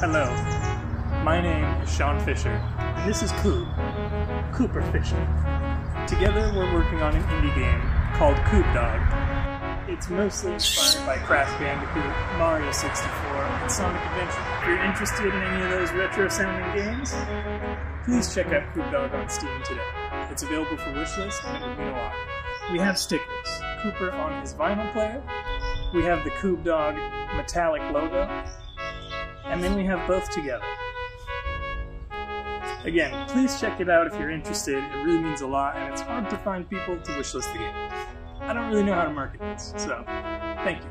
Hello, my name is Sean Fisher, and this is Koob, Cooper Fisher. Together, we're working on an indie game called Koob Dog. It's mostly inspired by Crash Bandicoot, Mario 64, and Sonic Adventure. If you're interested in any of those retro-sounding games, please check out Koob Dog on Steam today. It's available for wishlist, and it would mean a lot. We have stickers. Cooper on his vinyl player. We have the Koob Dog metallic logo, and then we have both together. Again, please check it out if you're interested. It really means a lot, and it's hard to find people to wishlist the game. I don't really know how to market this, so thank you.